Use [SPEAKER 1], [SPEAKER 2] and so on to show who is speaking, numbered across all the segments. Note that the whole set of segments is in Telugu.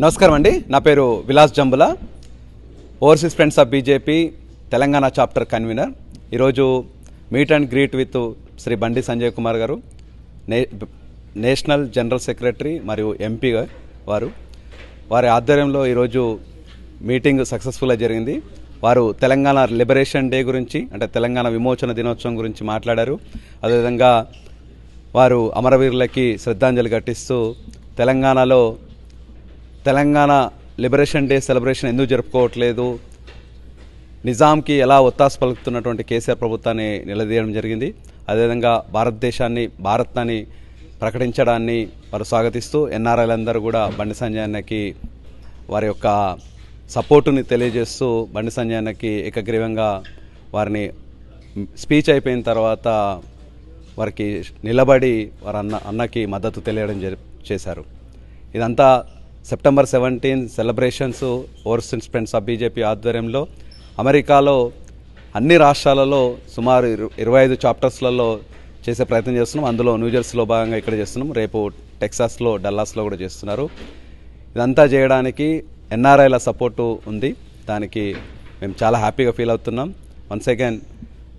[SPEAKER 1] నమస్కారం అండి. నా పేరు Vilas Jambula. Overseas friends of BJP Telangana chapter convener. ఈరోజు meet and greet with Shri Bandi Sanjay Kumar garu నే నేషనల్ జనరల్ సెక్రటరీ మరియు ఎంపీ వారు. వారి ఆధ్వర్యంలో ఈరోజు మీటింగ్ సక్సెస్ఫుల్గా జరిగింది. వారు తెలంగాణ లిబరేషన్ డే గురించి అంటే తెలంగాణ విమోచన దినోత్సవం గురించి మాట్లాడారు. అదేవిధంగా వారు అమరవీరులకి శ్రద్ధాంజలి ఘటిస్తూ తెలంగాణలో తెలంగాణ లిబరేషన్ డే సెలబ్రేషన్ ఎందుకు జరుపుకోవట్లేదు? నిజాంకి ఎలా ఒత్తాస పలుకుతున్నటువంటి కేసీఆర్ ప్రభుత్వాన్ని నిలదీయడం జరిగింది. అదేవిధంగా భారతదేశాన్ని భారత్ని ప్రకటించడాన్ని వారు స్వాగతిస్తూ ఎన్ఆర్ఐలందరూ కూడా బండి సంజయ్ వారి యొక్క సపోర్టుని తెలియజేస్తూ బండి సంజయ్ అన్నకి ఏకగ్రీవంగా వారిని స్పీచ్ అయిపోయిన తర్వాత వారికి నిలబడి వారి అన్న అన్నకి మద్దతు తెలియడం చేశారు. ఇదంతా September seventeen celebrations overseas friends of BJP ఆధ్వర్యంలో అమెరికాలో అన్ని రాష్ట్రాలలో సుమారు ఇరు- ఇరవై ఐదు చాప్టర్స్లలో చేసే ప్రయత్నం చేస్తున్నాం. అందులో న్యూజెర్సీలో భాగంగా ఇక్కడ చేస్తున్నాం. రేపు టెక్సాస్లో డల్లాస్లో కూడా చేస్తున్నారు. ఇదంతా చేయడానికి ఎన్ఆర్ఐల సపోర్టు ఉంది. దానికి మేము చాలా హ్యాపీగా ఫీల్ అవుతున్నాం. Once again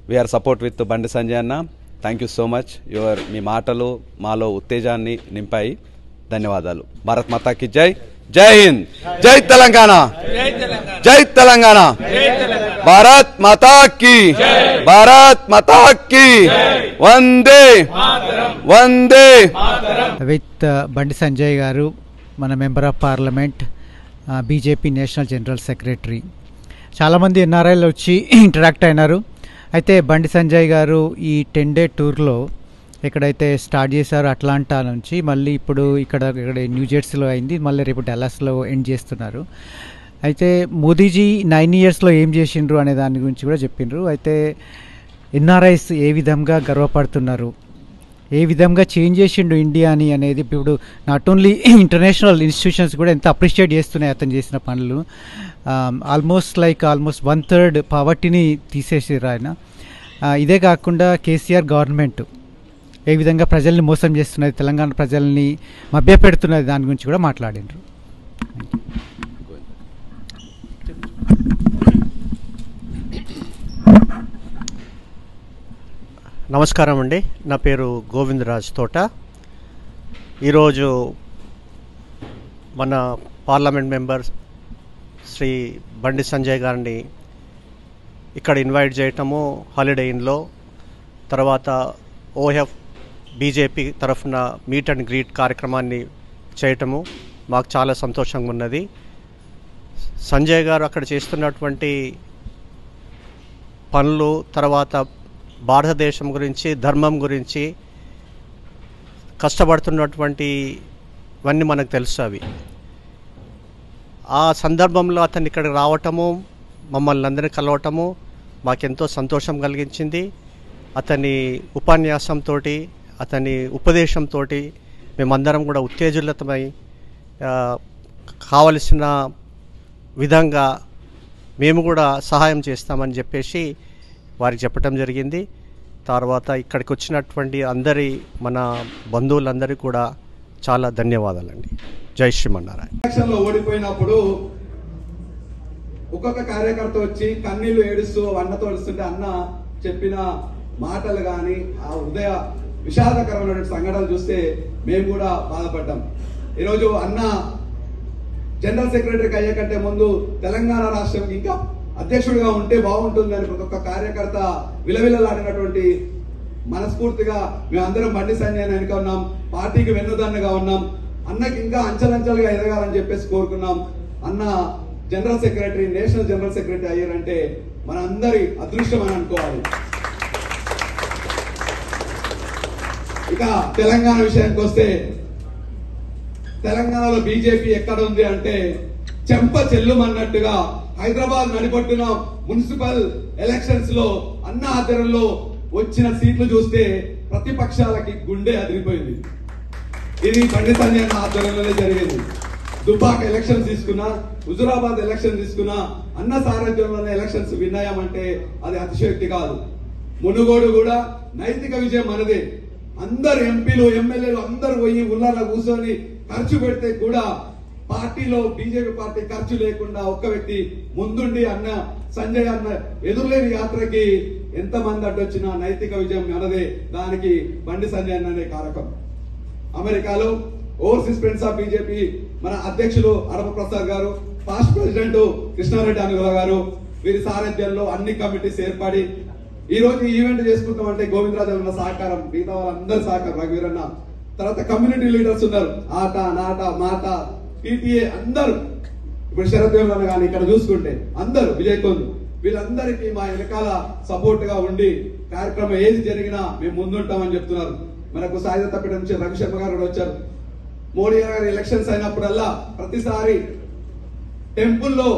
[SPEAKER 1] we are support with Bandi Sanjay అన్న. Thank you so much your మీ మాటలు మాలో ఉత్తేజాన్ని నింపాయి. ధన్యవాదాలు. భారత్ మాతాకి జై జై హింద్ జై తెలంగాణ జై తెలంగాణ. భారత్ మాతాకి భారత్ మాతాకి వందే వందే.
[SPEAKER 2] విత్ బండి సంజయ్ గారు మన member of parliament BJP national general secretary. చాలామంది ఎన్ఆర్ఐలు వచ్చి ఇంటరాక్ట్ అయినారు. అయితే బండి సంజయ్ గారు ఈ టెన్ డే టూర్లో ఎక్కడైతే స్టార్ట్ చేశారో అట్లాంటా నుంచి మళ్ళీ ఇప్పుడు ఇక్కడ ఇక్కడ న్యూజెర్సీలో అయింది మళ్ళీ రేపు డల్లాస్లో ఎండ్ చేస్తున్నారు. అయితే మోదీజీ నైన్ ఇయర్స్లో ఏం చేసిండ్రు అనే దాని గురించి కూడా చెప్పిండ్రు అయితే ఎన్ఆర్ఐస్ ఏ విధంగా గర్వపడుతున్నారు? ఏ విధంగా చేంజ్ చేసిండు ఇండియాని అనేది ఇప్పుడు నాట్ ఓన్లీ ఇంటర్నేషనల్ ఇన్స్టిట్యూషన్స్ కూడా ఎంత అప్రిషియేట్ చేస్తున్నాయి అతను చేసిన పనులు. Almost like almost one third పవర్టీని తీసేసారు ఆయన. ఇదే కాకుండా కేసీఆర్ గవర్నమెంట్. ఏ విధంగా ప్రజల్ని మోసం చేస్తున్నది తెలంగాణ ప్రజల్ని మభ్యపెడుతున్నది దాని గురించి కూడా మాట్లాడిండ్రు.
[SPEAKER 3] నమస్కారం అండి. నా పేరు గోవిందరాజ్ తోట. ఈరోజు మన పార్లమెంట్ మెంబర్ శ్రీ బండి సంజయ్ గారిని ఇక్కడ ఇన్వైట్ చేయటము హాలిడే ఇన్లో తర్వాత ఓఎఫ్ బీజేపీ తరఫున మీట్ అండ్ గ్రీట్ కార్యక్రమాన్ని చేయటము మాకు చాలా సంతోషంగా ఉన్నది. సంజయ్ గారు అక్కడ చేస్తున్నటువంటి పనులు తర్వాత భారతదేశం గురించి ధర్మం గురించి కష్టపడుతున్నటువంటివన్నీ మనకు తెలుసు అవి. ఆ సందర్భంలో అతను ఇక్కడికి రావటము మమ్మల్ని అందరినీ కలవటము మాకెంతో సంతోషం కలిగించింది. అతని ఉపన్యాసంతో అతని ఉపదేశంతో మేమందరం కూడా ఉత్తేజితమై కావలసిన విధంగా మేము కూడా సహాయం చేస్తామని చెప్పేసి వారికి చెప్పటం జరిగింది. తర్వాత ఇక్కడికి వచ్చినటువంటి అందరి మన బంధువులందరికీ కూడా చాలా ధన్యవాదాలండి. జై శ్రీమన్నారాయణ.
[SPEAKER 4] ఓడిపోయినప్పుడు ఒక్కొక్క కార్యకర్త వచ్చి కన్నీళ్ళు ఏడుస్తూ అన్నతో ఏడుస్తుంటే అన్న చెప్పిన మాటలు కానీ ఆ ఉదయ విషాదకరమైనటువంటి సంఘటనలు చూస్తే మేము కూడా బాధపడ్డాం. ఈరోజు అన్న జనరల్ సెక్రటరీకి అయ్యే కంటే ముందు తెలంగాణ రాష్ట్రం ఇంకా అధ్యక్షుడిగా ఉంటే బాగుంటుందని ప్రతి ఒక్క కార్యకర్త విలవిలలాడినటువంటి మనస్ఫూర్తిగా మేమందరం బండి సంజయ్ వెనుక ఉన్నాం పార్టీకి వెన్నుదన్నుగా ఉన్నాం. అన్నకి ఇంకా అంచెలంచెలుగా ఎదగాలని చెప్పేసి కోరుకున్నాం. అన్న general secretary national general secretary అయ్యారంటే మనందరి అదృష్టం అని అనుకోవాలి. ఇక తెలంగాణ విషయానికి వస్తే తెలంగాణలో బీజేపీ ఎక్కడ ఉంది అంటే చెంప చెల్లుమన్నట్టుగా హైదరాబాద్ నడిపట్టున మున్సిపల్ ఎలక్షన్స్లో అన్న ఆధ్వర్యంలో వచ్చిన సీట్లు చూస్తే ప్రతిపక్షాలకి గుండె అదిరిపోయింది. ఇది బండి అన్న ఆధ్వర్యంలోనే జరిగింది. దుబ్బాక ఎలక్షన్స్ తీసుకున్నా హుజురాబాద్ ఎలక్షన్ తీసుకున్నా అన్న సారథ్యంలోనే ఎలక్షన్స్ విన్నాయామంటే అది అతిశయోక్తి కాదు. మునుగోడు కూడా నైతిక విజయం మనదే. అందరు ఎంపీలు ఎమ్మెల్యేలు అందరు పోయి ఉల్లాల కూర్చొని ఖర్చు పెడితే కూడా పార్టీలో బీజేపీ పార్టీ ఖర్చు లేకుండా ఒక్క వ్యక్తి ముందుండి అన్న సంజయ్ అన్న ఎదురులేని యాత్రకి ఎంత మంది అడ్డొచ్చినా నైతిక విజయం మనదే దానికి బండి సంజయ్ అన్ననే కారకం. అమెరికాలో ఓవర్సీస్ ఫ్రెండ్స్ ఆఫ్ బీజేపీ మన అధ్యక్షులు అడప ప్రసాద్ గారు పాస్ట్ ప్రెసిడెంట్ కృష్ణారెడ్డి అనుగుల గారు వీరి సారథ్యంలో అన్ని కమిటీస్ ఏర్పడి ఈ రోజు ఈవెంట్ ఈవెంట్ చేసుకుంటామంటే గోవిందరాజు ఉన్న సహకారం మిగతా వాళ్ళందరి సహకారం రఘువీరన్న తర్వాత కమ్యూనిటీ లీడర్స్ ఉన్నారు. ఆట నాట మాట పీటీఏ అందరూ. ఇప్పుడు శరత్ అన్న కానీ ఇక్కడ చూసుకుంటే అందరూ విజయ్ కొందు. వీళ్ళందరికీ మా వెనకాల సపోర్ట్గా ఉండి కార్యక్రమం ఏది జరిగినా మేము ముందుంటామని చెప్తున్నారు. మనకు సాయుధతపేట నుంచి రవిశర్మ గారు కూడా వచ్చారు. మోడీ గారు ఎలక్షన్స్ అయినప్పుడల్లా ప్రతిసారి టెంపుల్లో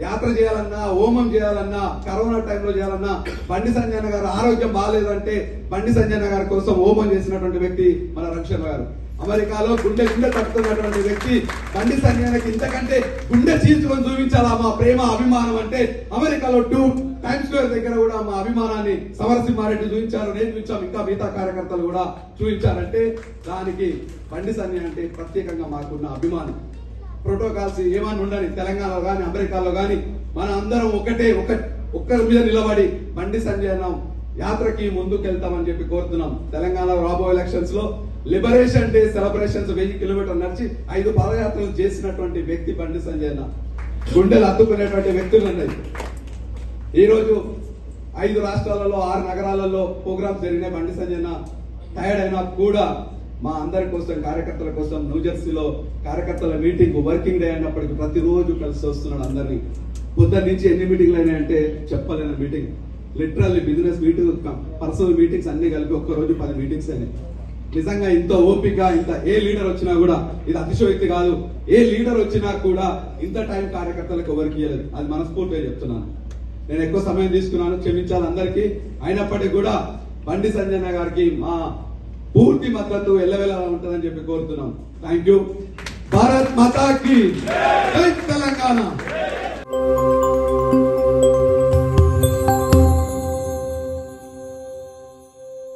[SPEAKER 4] యాత్ర చేయాలన్నా హోమం చేయాలన్నా కరోనా టైంలో చేయాలన్నా బండి సంజయ్ గారు ఆరోగ్యం బాగాలేదంటే బండి సంజయ్ గారి కోసం హోమం చేసినటువంటి వ్యక్తి మన రక్షణ గారు. అమెరికాలో గుండె గుండె తట్టుకున్నటువంటి వ్యక్తి బండి సంజయ్కి ఇంతకంటే గుండె చీల్చుకొని చూపించాలా మా ప్రేమ అభిమానం అంటే అమెరికాలో టూ టైమ్ స్క్వేర్ దగ్గర కూడా మా అభిమానాన్ని సమరసింహారెడ్డి చూపించారు నేను చూపించాం ఇంకా మిగతా కార్యకర్తలు కూడా చూపించారంటే దానికి బండి సంజయ్ అంటే ప్రత్యేకంగా మాకున్న అభిమానం. ప్రోటోకాల్స్ ఏమన్నా ఉండని తెలంగాణలో కానీ అమెరికాలో కానీ మన అందరం ఒకటే ఒక ఒక్కరి మీద నిలబడి బండి సంజయ్ అన్నాం యాత్రకి ముందుకెళ్తామని చెప్పి కోరుతున్నాం. తెలంగాణ రాబోయే ఎలక్షన్స్లో లిబరేషన్ డే సెలబ్రేషన్స్ వెయ్యి కిలోమీటర్ నడిచి ఐదు పాదయాత్రలు చేసినటువంటి వ్యక్తి బండి సంజయ్ అన్న. గుండెలు అద్దుకునేటువంటి వ్యక్తులు ఉన్నాయి. ఈరోజు ఐదు రాష్ట్రాలలో ఆరు నగరాలలో ప్రోగ్రామ్స్ జరిగినాయి బండి సంజయ్ టైర్డ్ అయినా కూడా మా అందరి కోసం కార్యకర్తల కోసం న్యూజెర్సీలో కార్యకర్తల మీటింగ్ వర్కింగ్ డే అయినప్పటికీ ప్రతిరోజు కలిసి వస్తున్నాడు అందరినీ. పొద్దున్న నుంచి ఎన్ని మీటింగ్లు అయినాయంటే చెప్పలేని meeting literally business meeting personal meetings అన్ని కలిపి ఒక్క రోజు పది మీటింగ్స్ అయినాయి. నిజంగా ఇంత ఓపిక ఇంత ఏ లీడర్ వచ్చినా కూడా ఇది అతిశయోక్తి కాదు. ఏ లీడర్ వచ్చినా కూడా ఇంత టైం కార్యకర్తలకు ఎవరికి ఇవ్వలేదు అది మనస్ఫూర్తిగా చెప్తున్నాను. నేను ఎక్కువ సమయం తీసుకున్నాను క్షమించాలి అందరికీ. అయినప్పటికీ కూడా బండి సంజయ్ గారికి మా పూర్తి మద్దతు ఎల్లవెలా ఉంటుందని చెప్పి కోరుతున్నాం. థ్యాంక్ యూ భారత్ మాతాకి తెలంగాణ.